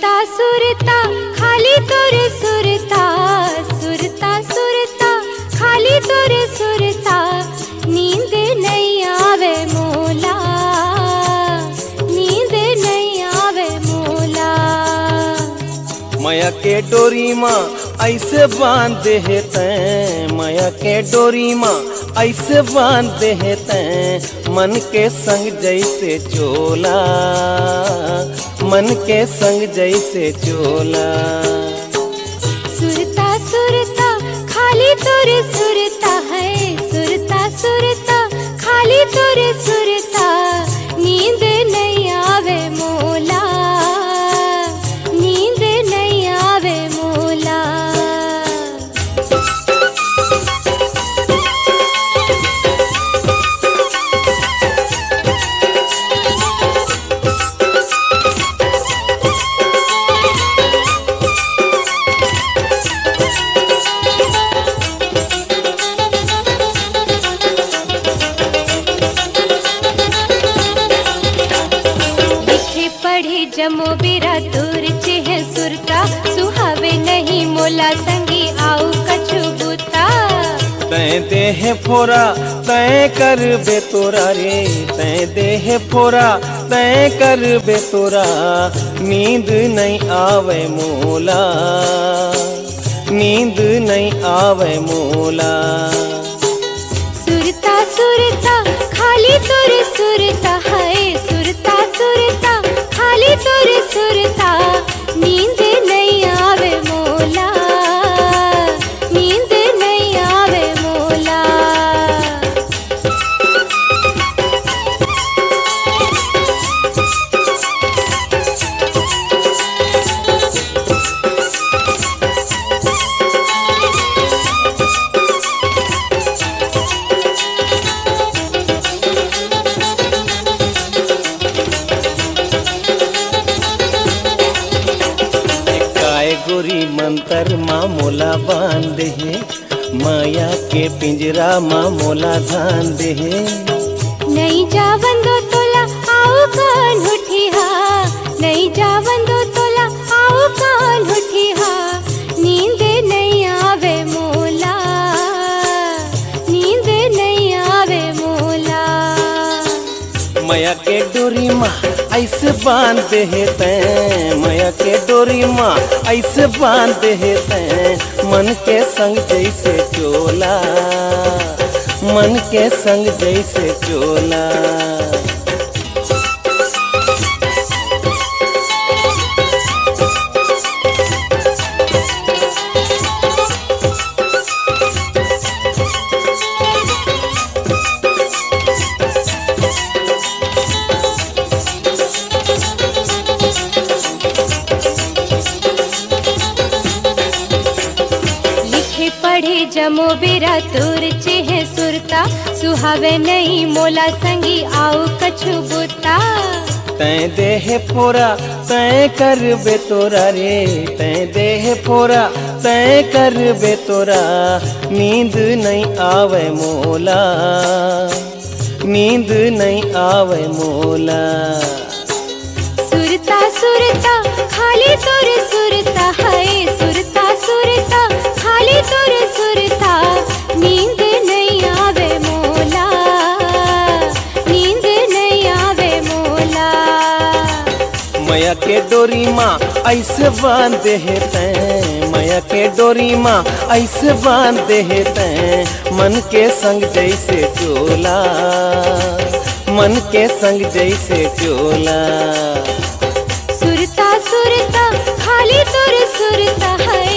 सुरता सुरता, खाली तोरे सुरता सुरता सुरता, खाली तोरे सुरता, नींद नहीं आवे मोला, नींद नहीं आवे मोला। माया के डोरी माँ ऐसे बाँध है तैं, माया के डोरी माँ ऐसे बाँध है तैं, मन के संग जैसे चोला। मन के संग जैसे चोला। सुरता सुरता खाली तोरे सुरता। सुहावे नहीं मोला संगी आओ कछु बुता। तैं देह फोरा तैं कर बे तोरा रे। तैं देह फोरा तैं कर बे तोरा। नींद नहीं आवे मोला नींद नहीं आवे मोला। सुरता सुरता खाली तोरे गोरी मंत्र माँ मोला बाँध है। माया के पिंजरा माँ मोला धान दे नहीं माया के डोरी माँ, ऐसे बाँध है तैं। माया के डोरी माँ, ऐसे बाँध है तैं। मन के संग जैसे चोला, मन के संग जैसे चोला। जमो बेरा तोर चेह सुरता सुहावे नहीं मोला संगी आओ कछु बुता। तैं देह फोरा तैं कर बे तोरा रे। तैं देह फोरा तैं कर बे तोरा। नींद नहीं आवे मोला। नींद नहीं आवे मोला। सुरता सुरता खाली तोरे सुरता है। सुरता सुरता खाली तोरे सुरता। के डोरी माँ, ऐसे बांधे है तैं। माया के डोरी माँ, ऐसे बाँध है तैं। मन के संग जैसे चोला, मन के संग जैसे चोला। सुरता सुरता, खाली तुर सुरता है।